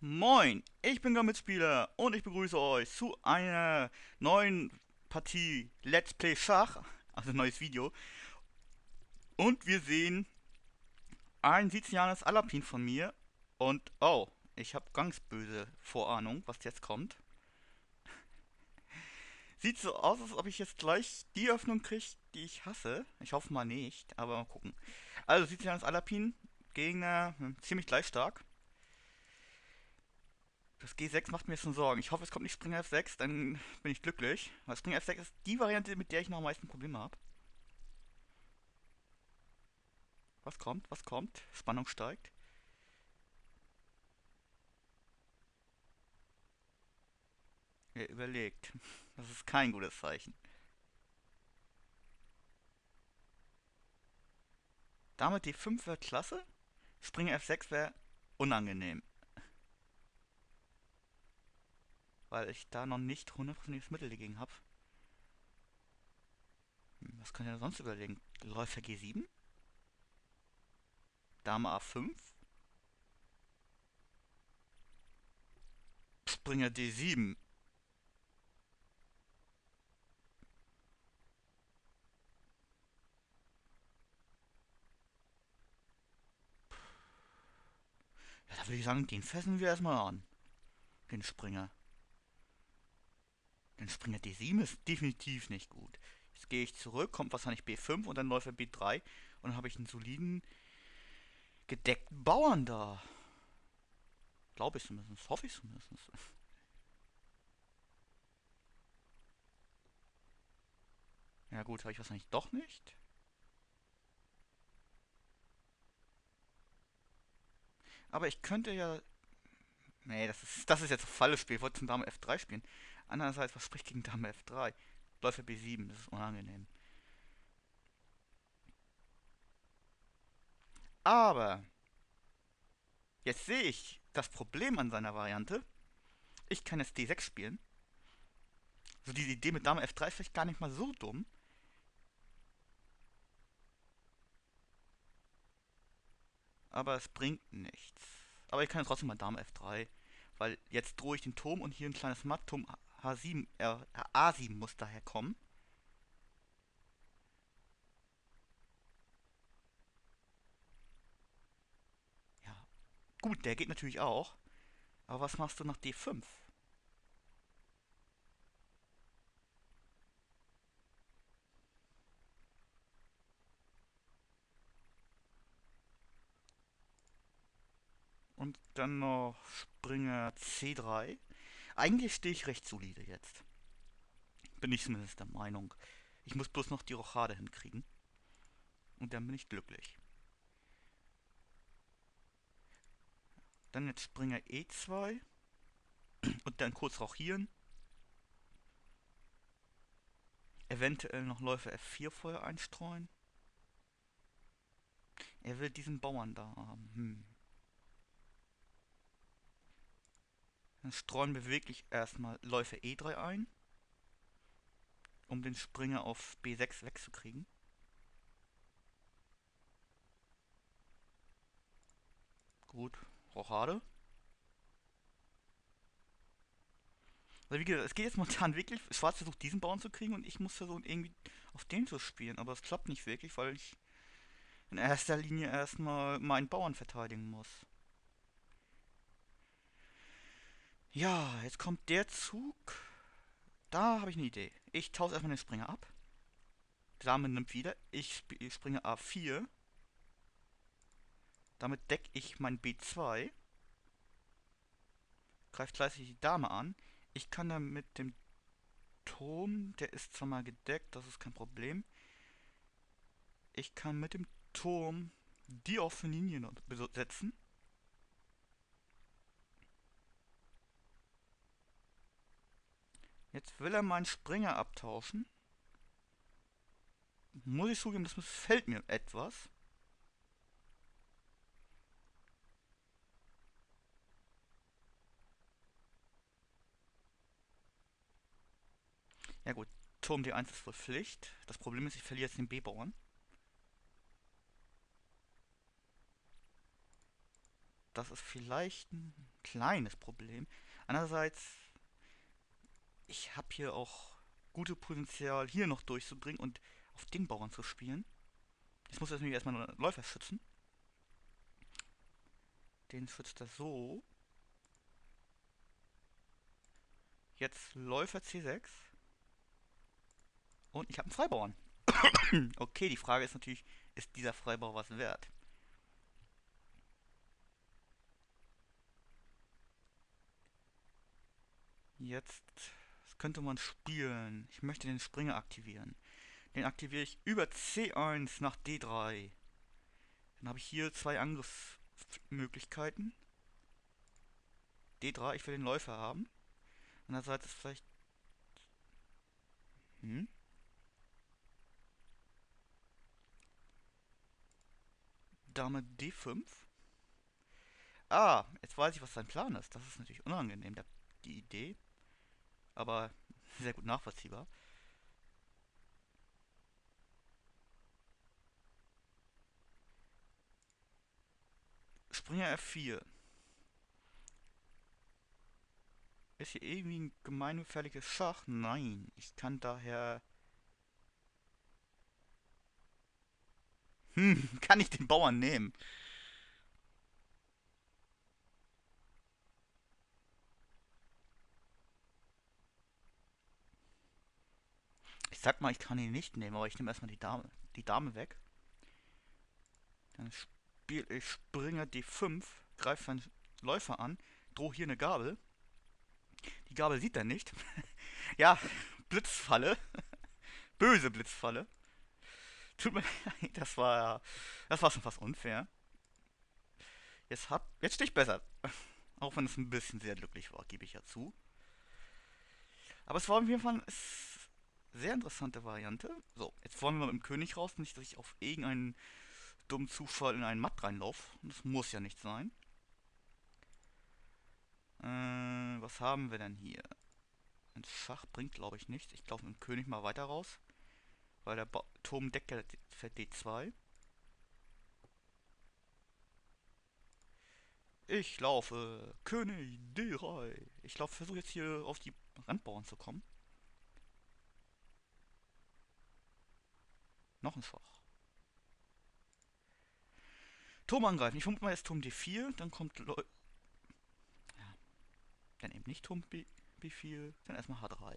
Moin, ich bin der Mitspieler und ich begrüße euch zu einer neuen Partie Let's Play Schach, also neues Video. Und wir sehen ein Sizilianes Alapin von mir und oh, ich habe ganz böse Vorahnung, was jetzt kommt. Sieht so aus, als ob ich jetzt gleich die Öffnung kriege, die ich hasse. Ich hoffe mal nicht, aber mal gucken. Also Sizilianes Alapin, Gegner hm, ziemlich gleich stark. Das G6 macht mir jetzt schon Sorgen. Ich hoffe, es kommt nicht Springer F6, dann bin ich glücklich. Weil Springer F6 ist die Variante, mit der ich noch am meisten Probleme habe. Was kommt? Was kommt? Spannung steigt. Er überlegt. Das ist kein gutes Zeichen. Dame D5 wäre klasse. Springer F6 wäre unangenehm. Weil ich da noch nicht hundertprozentiges Mittel dagegen habe. Hm, was kann ich denn sonst überlegen? Läufer G7? Dame A5? Springer D7. Ja, da würde ich sagen, den fesseln wir erstmal an. Den Springer. Denn Springer D7 ist definitiv nicht gut. Jetzt gehe ich zurück, kommt wahrscheinlich B5 und dann läuft er B3 und dann habe ich einen soliden gedeckten Bauern da. Glaube ich zumindest, hoffe ich zumindest. Ja gut, habe ich wahrscheinlich doch nicht. Aber ich könnte ja... Nee, das ist, das ist jetzt ein falles Spiel. Ich wollte zum Dame F3 spielen. Andererseits, was spricht gegen Dame F3? Läufer B7, das ist unangenehm. Aber jetzt sehe ich das Problem an seiner Variante. Ich kann jetzt D6 spielen. So also die Idee mit Dame F3 ist vielleicht gar nicht mal so dumm. Aber es bringt nichts. Aber ich kann trotzdem mal Dame F3. Weil jetzt drohe ich den Turm und hier ein kleines Matt-Turm H7, äh, A7 muss daher kommen. Ja. Gut, der geht natürlich auch. Aber was machst du nach D5? Und dann noch Springer C3. Eigentlich stehe ich recht solide jetzt. Bin ich zumindest der Meinung. Ich muss bloß noch die Rochade hinkriegen. Und dann bin ich glücklich. Dann jetzt Springer E2. Und dann kurz rochieren. Eventuell noch Läufer F4 vorher einstreuen. Er will diesen Bauern da haben. Hm. Dann streuen wir wirklich erstmal Läufer E3 ein, um den Springer auf B6 wegzukriegen. Gut, Rochade. Also wie gesagt, es geht jetzt momentan wirklich, Schwarz versucht diesen Bauern zu kriegen und ich muss versuchen irgendwie auf den zu spielen, aber es klappt nicht wirklich, weil ich in erster Linie erstmal meinen Bauern verteidigen muss. Ja, jetzt kommt der Zug. Da habe ich eine Idee. Ich tausche erstmal den Springer ab. Dame nimmt wieder. Ich, springe A4. Damit decke ich mein B2. Greift gleichzeitig die Dame an. Ich kann dann mit dem Turm, der ist zwar mal gedeckt, das ist kein Problem. Ich kann mit dem Turm die offene Linie besetzen. Jetzt will er meinen Springer abtauschen. Muss ich zugeben, das fällt mir etwas. Ja gut, Turm D1 ist wohl Pflicht. Das Problem ist, ich verliere jetzt den B-Bauern. das ist vielleicht ein kleines Problem. Andererseits, ich habe hier auch gute Potenzial, hier noch durchzubringen und auf den Bauern zu spielen. Jetzt muss er natürlich erstmal einen Läufer schützen. Den schützt er so. Jetzt Läufer C6. Und ich habe einen Freibauern. okay, die Frage ist natürlich, ist dieser Freibau was wert? Jetzt könnte man spielen. Ich möchte den Springer aktivieren. Den aktiviere ich über C1 nach D3. Dann habe ich hier zwei Angriffsmöglichkeiten. D3, ich will den Läufer haben. Andererseits ist vielleicht... Hm? Dame D5. Ah, jetzt weiß ich, was sein Plan ist. Das ist natürlich unangenehm, der, die Idee. Aber sehr gut nachvollziehbar. Springer F4. Ist hier irgendwie ein gemeingefährliches Schach? Nein. Ich kann daher... Hm, kann ich den Bauern nehmen? Ich sag mal, ich kann ihn nicht nehmen, aber ich nehme erstmal die Dame, die Dame weg. Dann spiele ich Springer D5, greife seinen Läufer an, drohe hier eine Gabel. Die Gabel sieht er nicht. ja, Blitzfalle. Böse Blitzfalle. Tut mir leid, das war das war schon fast unfair. Jetzt hab jetzt stehe ich besser. Auch wenn es ein bisschen sehr glücklich war, gebe ich ja zu. Aber es war auf jeden Fall eine sehr interessante Variante. So, jetzt wollen wir mal mit dem König raus, nicht, dass ich auf irgendeinen dummen Zufall in einen Matt reinlaufe. Das muss ja nicht sein. Äh, was haben wir denn hier? Ein Schach bringt, glaube ich, nichts. Ich laufe mit dem König mal weiter raus. Weil der ba Turm deckt ja Feld D2. Ich laufe König D3. Ich laufe, versuche jetzt hier auf die Randbauern zu kommen. Noch ein Schach. Turm angreifen. Ich vermute mal jetzt Turm D4, dann kommt Leu ja. Dann eben nicht Turm B B4, dann erstmal H3.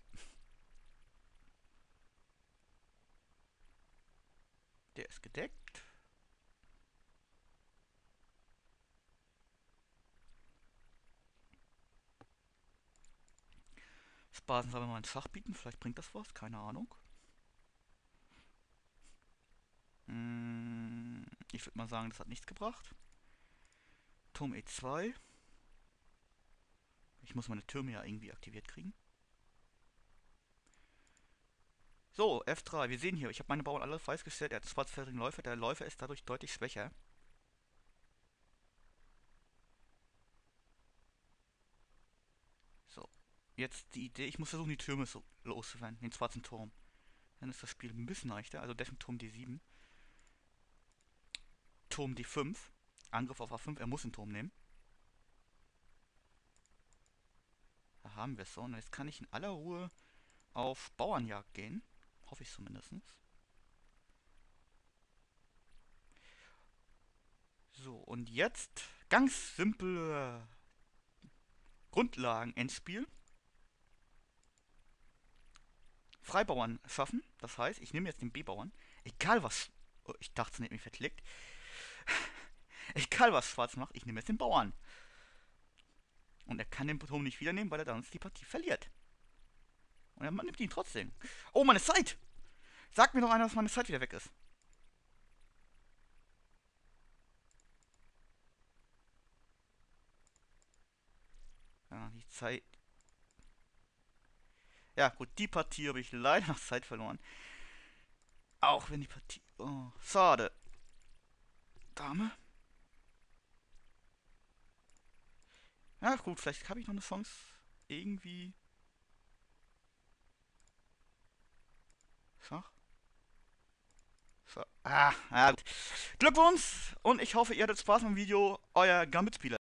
Der ist gedeckt. Soll wir mal ein Schach bieten, vielleicht bringt das was, keine Ahnung. Ich würde mal sagen, das hat nichts gebracht. Turm E2. Ich muss meine Türme ja irgendwie aktiviert kriegen. So, F3. Wir sehen hier, ich habe meine Bauern alle freigestellt. Er hat schwarzfälligen Läufer. Der Läufer ist dadurch deutlich schwächer. So, jetzt die Idee. Ich muss versuchen, die Türme so loszuwerden. Den schwarzen Turm. Dann ist das Spiel ein bisschen leichter. Also dessen Turm D7. Turm D5. Angriff auf A5. Er muss den Turm nehmen. Da haben wir es so. Und jetzt kann ich in aller Ruhe auf Bauernjagd gehen. Hoffe ich zumindest. So, und jetzt ganz simple Grundlagen Endspiel. Freibauern schaffen. Das heißt, ich nehme jetzt den B-Bauern. Egal was. Oh, ich dachte, es hat mich verklickt. Egal was Schwarz macht, ich nehme jetzt den Bauern. Und er kann den Turm nicht wieder nehmen, weil er dann die Partie verliert. Und er nimmt ihn trotzdem. Oh, meine Zeit! Sag mir doch einer, dass meine Zeit wieder weg ist. Ja, die Zeit. Ja, gut, die Partie habe ich leider nach Zeit verloren. Auch wenn die Partie... Oh, schade. Dame? Ja, gut, vielleicht habe ich noch eine Chance. Irgendwie... Schach? So. Ah, ja. Glückwunsch und ich hoffe, ihr hattet Spaß am Video. Euer Gambit-Spieler.